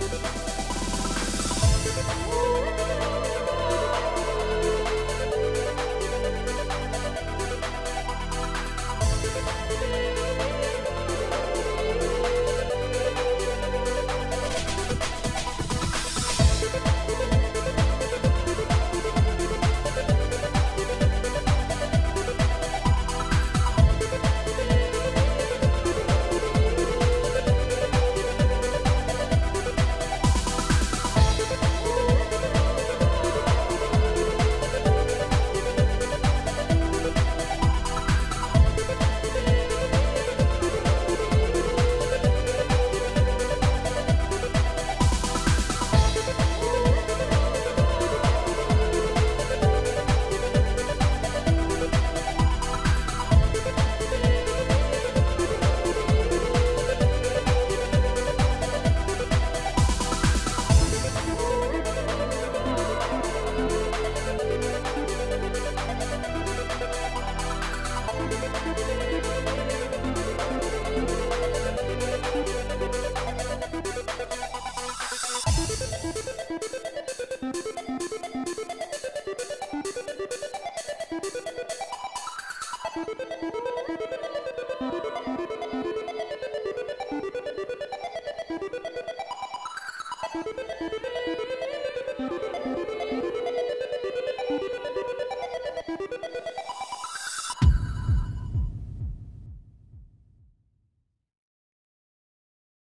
We'll